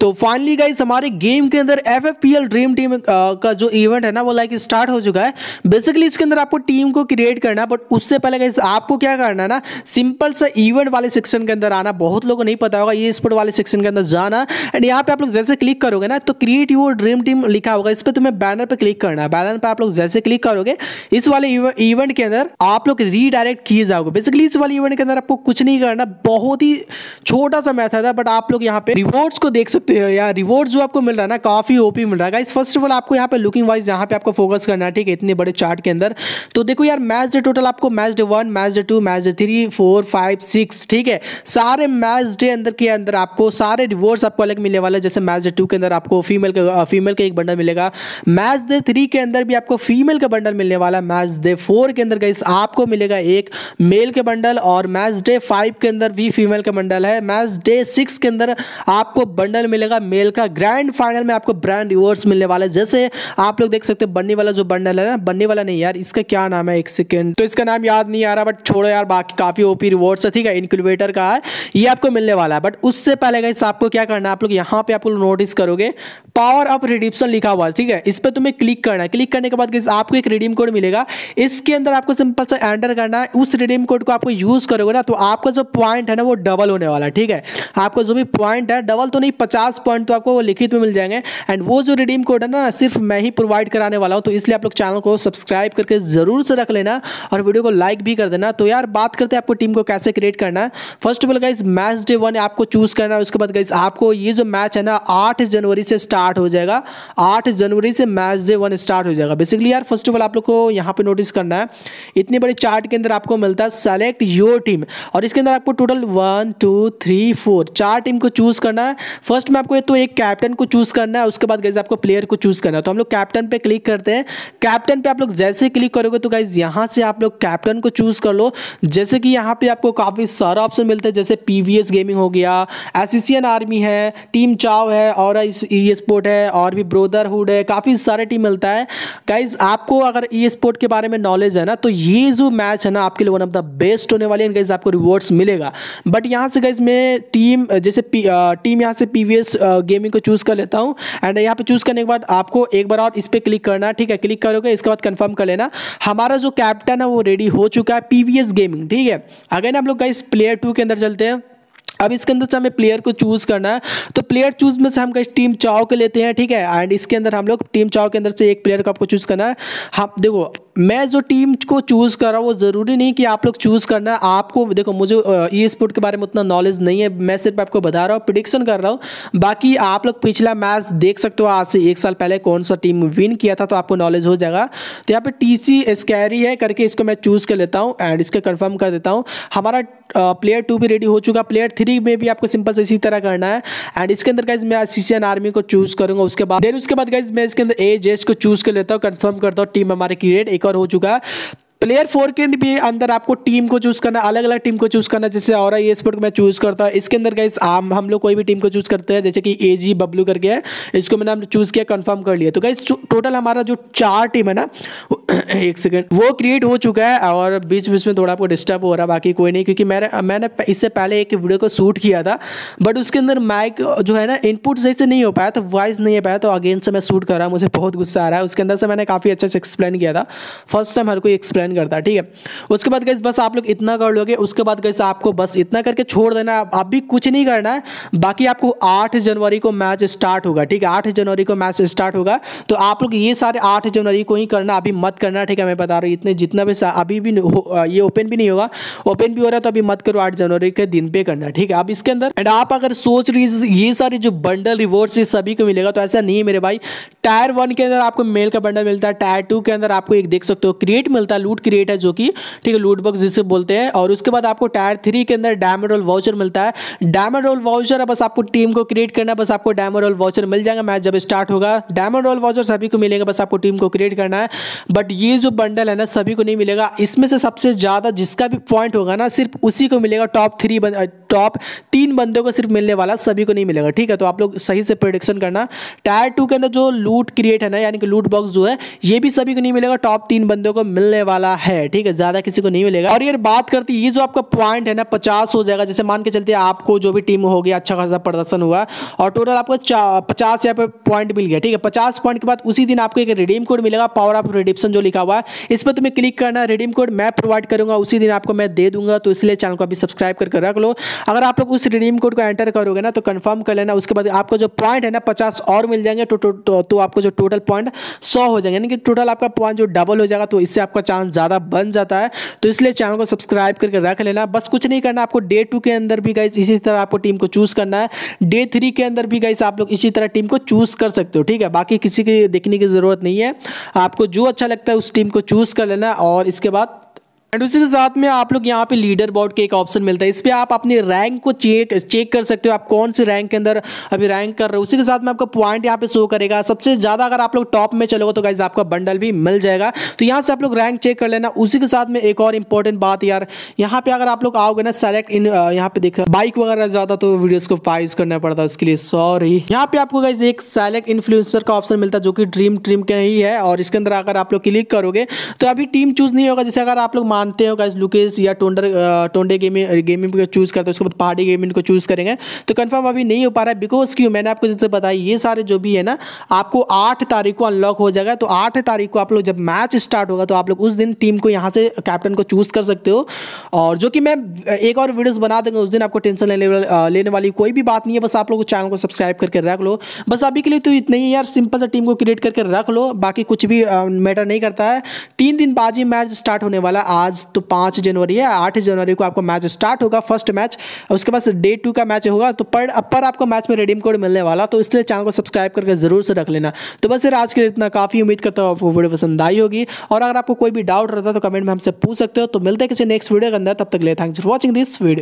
तो finally guys हमारे game के अंदर F F P L dream team का जो इवेंट है ना, वो लाइक स्टार्ट हो चुका है। बेसिकली इसके अंदर आपको टीम को क्रिएट करना है बट उससे पहले गाइस आपको क्या करना है ना सिंपल सा इवेंट वाले सेक्शन के अंदर आना, बहुत लोगों को नहीं पता होगा, ये स्पोर्ट वाले सेक्शन के अंदर जाना। एंड यहाँ पे आप लोग जैसे क्लिक करोगे ना तो क्रिएट यूर ड्रीम टीम लिखा होगा, इस पर तुम्हें बैनर पर क्लिक करना है। बैनर पर आप लोग जैसे क्लिक करोगे, इस वाले इवेंट के अंदर आप लोग रीडायरेक्ट किए जाओगे। बेसिकली इस वाले इवेंट के अंदर आपको कुछ नहीं करना, बहुत ही छोटा सा मैथड है बट आप लोग यहाँ पे रिवॉर्ड्स को देख सकते या रिवॉर्ड जो आपको मिल रहा है ना काफ़ी ओपी मिल रहा है गाइस फ़र्स्ट ऑफ़ ऑल आपको यहाँ पे लुकिंग वाइज यहाँ पे आपको फोकस करना है ठीक है इतने बड़े चार्ट के अंदर तो देखो यार मैच डे टोटल आपको match day one match day two match day three four five six ठीक है सारे मैच डे अंदर के अंदर आपको सारे रिवॉर्ड्स आपको अलग मिलने वाले जैसे मैच डे टू के अंदर आपको फीमेल का फीमेल का एक बंडल मिलेगा मैच डे थ्री के अंदर भी आपको फीमेल का बंडल मिलने वाला मैच डे फोर के अंदर गाइस आपको मिलेगा एक मेल के बंडल और मैच डे फाइव के अंदर भी फीमेल का बंडल है मैच डे सिक्स के अंदर आपको बंडल मिलेगा मेल का। ग्रैंड फाइनल में आपको ब्रांड रिवॉर्ड्स मिलने वाले जैसे आप लोग देख सकते हैं, बन्नी वाला जो बंडल है ना, बन्नी वाला नहीं यार, इसका क्या नाम है? एक सेकेंड तो इसका नाम याद नहीं आ रहा बट छोड़ो यार, बाकी काफ़ी ओपी रिवॉर्ड्स है, ठीक है? इनक्यूबेटर का है, ये आपको मिलने वाला है। बट उससे पहले गाइस आपको क्या करना है? आप लोग यहाँ पे आप लोग नोटिस करोगे पावर अप रिडिप्शन लिखा हुआ है, ठीक है? इस पर तुम्हें क्लिक करना है। क्लिक करने के बाद आपको एक रिडीम कोड मिलेगा। इसके अंदर आपको सिंपल सा एंटर करना है। उस रिडीम कोड को आपको यूज़ करोगे ना तो आपका जो पॉइंट है ना, वो डबल होने वाला है, ठीक है? आपको जो भी पॉइंट है डबल तो नहीं, पचास पॉइंट तो आपको लिखित में मिल जाएँगे। एंड वो जो रिडीम कोड है ना, सिर्फ़ मैं ही प्रोवाइड कराने वाला हूँ तो इसलिए आप लोग चैनल को सब्सक्राइब करके ज़रूर से रख लेना और वीडियो को लाइक भी कर देना। तो यार, बात करते हैं आपको टीम को कैसे क्रिएट करना है। First of all guys match day one आपको चूज़ करना है, उसके बाद गाइज़ आपको ये जो मैच है ना, आठ जनवरी से स्टार्ट हो जाएगा। आठ जनवरी से मैच डे वन स्टार्ट हो जाएगा। बेसिकली यार फ़र्स्ट ऑफ़ ऑल आप लोग को यहाँ पे नोटिस करना है, इतने बड़े चार्ट के अंदर आपको मिलता है सेलेक्ट योर टीम और इसके अंदर आपको total one two three four चार टीम को चूज़ करना है। फ़र्स्ट आपको तो एक कैप्टन को चूज़ करना है, उसके बाद गाइज़ आपको प्लेयर को चूज़ करना है। तो हम लोग कैप्टन पे क्लिक करते हैं। कैप्टन पे आप लोग जैसे क्लिक करोगे तो गाइज़ यहाँ से आप लोग कैप्टन को चूज़ कर लो। जैसे कि यहाँ पे आपको काफ़ी सारा ऑप्शन मिलता है, जैसे पीवीएस गेमिंग हो गया एसिसियन आर्मी है टीम चाव है और ई स्पोर्ट है, और भी ब्रोदरहुड है, काफ़ी सारे टीम मिलता है। गाइज़ आपको अगर ई स्पोर्ट के बारे में नॉलेज है ना तो ये जो मैच है ना, आपके लिए वन ऑफ़ द बेस्ट होने वाले गाइज़ आपको रिवॉर्ड्स मिलेगा। बट यहाँ से गाइज़ मैं टीम जैसे टीम यहाँ से पी गेमिंग को चूज़ कर लेता हूँ। एंड यहाँ पे चूज़ करने के बाद आपको एक बार और इस पर क्लिक करना है, ठीक है? क्लिक करोगे, इसके बाद कंफर्म कर लेना। हमारा जो कैप्टन है, वो रेडी हो चुका है पीवीएस गेमिंग ठीक है? अगर हम लोग गाइज़ प्लेयर टू के अंदर चलते हैं। अब इसके अंदर से हमें प्लेयर को चूज़ करना है। तो प्लेयर चूज़ में से हम कहीं टीम चाव के लेते हैं, ठीक है? एंड इसके अंदर हम लोग टीम चाव के अंदर से एक प्लेयर को आपको चूज़ करना है। हम, देखो मैं जो टीम को चूज़ कर रहा हूँ, वो ज़रूरी नहीं कि आप लोग चूज़ करना है। आपको, देखो, मुझे ई स्पोर्ट के बारे में उतना नॉलेज नहीं है। मैं सिर्फ़ आपको बता रहा हूँ प्रिडिक्शन कर रहा हूँ। बाकी आप लोग पिछला मैच देख सकते हो। आज से एक साल पहले कौन सा टीम विन किया था तो आपको नॉलेज हो जाएगा। तो यहाँ पे टी सी स्कैरी है, करके इसको मैं चूज़ कर लेता हूँ एंड इसको कन्फर्म कर देता हूँ। हमारा प्लेयर टू भी रेडी हो चुका। प्लेयर थ्री में भी आपको सिंपल से इसी तरह करना है। एंड इसके अंदर गाइज़ मैं सीसीएन आर्मी को चूज़ करूँगा। उसके बाद देन उसके बाद गाइज़ मैं इसके अंदर ए जेस को चूज़ कर लेता हूँ। कन्फर्म करता हूँ टीम हमारे क्रिएट एक हो चुका। है प्लेयर फोर के भी अंदर आपको टीम को चूज़ करना अलग अलग टीम को चूज़ करना, जैसे और ये स्पोर्ट मैं चूज़ करता हूँ। इसके अंदर गाइस आम, हम लोग कोई भी टीम को चूज़ करते हैं, जैसे कि ए जी बबलू करके है, इसको मैंने हमने चूज़ किया कंफर्म कर लिया। तो गाइस टोटल हमारा जो चार टीम है ना एक सेकेंड वो क्रिएट हो चुका है और बीच बीच में थोड़ा आपको डिस्टर्ब हो रहा है, बाकी कोई नहीं, क्योंकि मैंने मैंने इससे पहले एक वीडियो को शूट किया था बट उसके अंदर माइक जो है ना इनपुट सही से नहीं हो पाया तो वॉइस नहीं हो पाया तो अगेन से मैं शूट कर रहा हूँ, मुझे बहुत गुस्सा आ रहा है। उसके अंदर से मैंने काफ़ी अच्छे से एक्सप्लेन किया था। फ़र्स्ट टाइम हर कोई एक्सप्लेन करता है, ठीक है? उसके बाद गैस बस आप लोग इतना कर लोगे, उसके बाद गैस आपको बस इतना करके छोड़ देना है। अभी कुछ नहीं करना है, बाकी आपको आठ जनवरी को मैच स्टार्ट होगा, ठीक है? आठ जनवरी को मैच स्टार्ट होगा तो आप लोग ये सारे आठ जनवरी को ही करना, अभी मत करना, ठीक है? मैं बता रहा हूँ, इतने जितना भी अभी भी ये ओपन भी नहीं होगा। ओपन भी हो रहा है तो अभी मत करो आठ जनवरी के दिन पे करना, ठीक है? अब इसके अंदर एंड आप अगर सोच रही, ये सारे जो बंडल रिवॉर्ड्स ये सभी को मिलेगा तो ऐसा नहीं है मेरे भाई। टायर वन के अंदर आपको मेल का बंडल मिलता है, टायर टू के अंदर आपको एक देख सकते हो क्रिएट मिलता है लूट क्रिएट है जो कि, ठीक है लूट बॉक्स जिसे बोलते हैं। और उसके बाद आपको टायर थ्री के अंदर डायमंड रोल वाउचर मिलता है। डैमोडोल वाउचर है, बस आपको टीम को क्रिएट करना बस आपको डायमंड रोल वाउचर मिल जाएगा। मैच जब स्टार्ट होगा डायमंड रोल वाउचर सभी को मिलेगा, बस आपको टीम को क्रिएट करना है। बट ये जो बंडल है ना, सभी को नहीं मिलेगा। इसमें से सबसे ज़्यादा जिसका भी पॉइंट होगा ना, सिर्फ़ उसी को मिलेगा। टॉप थ्री टॉप तीन बंदों को सिर्फ़ मिलने वाला सभी को नहीं मिलेगा, ठीक है? तो आप लोग सही से प्रोडिक्शन करना। टायर टू के अंदर जो लूट क्रिएट है ना यानी कि लूट बॉक्स जो है ये भी सभी को नहीं मिलेगा टॉप तीन बंदों को मिलने वाला है ठीक है? ज़्यादा किसी को नहीं मिलेगा। और ये बात करती ये जो आपका पॉइंट है ना पचास हो जाएगा जैसे मान के चलते आपको जो भी टीम हो गया अच्छा खासा प्रदर्शन हुआ और टोटल आपको पचास यहाँ पे पॉइंट मिल गया ठीक है? पचास पॉइंट के बाद उसी दिन आपको एक रिडीम कोड मिलेगा पावर ऑफ़ रिडिप्शन जो लिखा हुआ है। इस पर तुम्हें क्लिक करना रिडीम कोड मैं प्रोवाइड करूँगा उसी दिन आपको मैं दे दूँगा तो इसलिए चैनल को अभी सब्सक्राइब करके रख लो। अगर आप लोग उस रिडीम कोड को एंटर करोगे ना तो कंफर्म कर लेना उसके बाद आपको जो पॉइंट है ना पचास और मिल जाएँगे तो, तो, तो, तो आपको जो टोटल पॉइंट सौ हो जाएँगे। यानी कि टोटल आपका पॉइंट जो डबल हो जाएगा तो इससे आपका चांस ज़्यादा बन जाता है। तो इसलिए चैनल को सब्सक्राइब करके रख लेना। बस कुछ नहीं करना, आपको डे टू के अंदर भी गाइस इसी तरह आपको टीम को चूज़ करना है। डे थ्री के अंदर भी गाइस आप लोग इसी तरह टीम को चूज़ कर सकते हो, ठीक है? बाकी किसी की देखने की ज़रूरत नहीं है। आपको जो अच्छा लगता है उस टीम को चूज़ कर लेना और इसके बाद एंड उसी के साथ में आप लोग यहाँ पे लीडर बोर्ड के एक ऑप्शन मिलता है। इस पर आप अपनी रैंक को चेक चेक कर सकते हो। आप कौन से रैंक के अंदर अभी रैंक कर रहे हो। उसी के साथ में आपका पॉइंट यहाँ पे शो करेगा। सबसे ज़्यादा अगर आप लोग टॉप में चलोगे तो गाइज़ आपका बंडल भी मिल जाएगा। तो यहाँ से आप लोग रैंक चेक कर लेना। उसी के साथ में एक और इंपॉर्टेंट बात यार। यहाँ पे अगर आप लोग आओगे ना सेलेक्ट इन यहाँ पे देखा बाइक वगैरह ज़्यादा तो वीडियोज़ को पाइज करना पड़ता है उसके लिए। सॉरी यहाँ पे आपको गाइज़ एक सेलेक्ट इन्फ्लुएंसर का ऑप्शन मिलता है, जो कि ड्रीम ट्रीम का ही है। और इसके अंदर अगर आप लोग क्लिक करोगे तो अभी टीम चूज़ नहीं होगा। जैसे अगर आप लोग मानते हो गाइज़ लुके केस या टोंडर टोंडे गेमिंग गेमिंग को चूज़ करते हैं, उसके बाद पहाड़ी गेमिंग को चूज़ करेंगे। तो कन्फर्म अभी नहीं हो पा रहा है बिकॉज़ क्यों? मैंने आपको जैसे बताया, ये सारे जो भी है ना, आपको आठ तारीख को अनलॉक हो जाएगा। तो आठ तारीख को आप लोग जब मैच स्टार्ट होगा तो आप लोग उस दिन टीम को यहाँ से कैप्टन को चूज़ कर सकते हो। और जो कि मैं एक और वीडियोस बना देंगे, उस दिन आपको टेंशन लेने लेने वाली कोई भी बात नहीं है, बस आप लोग चैनल को सब्सक्राइब करके रख लो। बस अभी के लिए तो इतना ही यार सिंपल सा टीम को क्रिएट करके रख लो, बाकी कुछ भी मैटर नहीं करता है। तीन दिन बाद ही मैच स्टार्ट होने वाला आज। तो पाँच जनवरी है, आठ जनवरी को आपको मैच स्टार्ट होगा फ़र्स्ट मैच उसके बाद डे टू का मैच होगा तो पर अपर आपको मैच में रिडीम कोड मिलने वाला तो इसलिए चैनल को सब्सक्राइब करके ज़रूर से रख लेना। तो बस यार, आज के लिए इतना, काफ़ी उम्मीद करता हूँ आपको वीडियो पसंद आई होगी, और अगर आपको कोई भी डाउट रहता है तो कमेंट में हमसे पूछ सकते हो तो मिलते हैं किसी नेक्स्ट वीडियो के अंदर, तब तक ले thanks for watching this video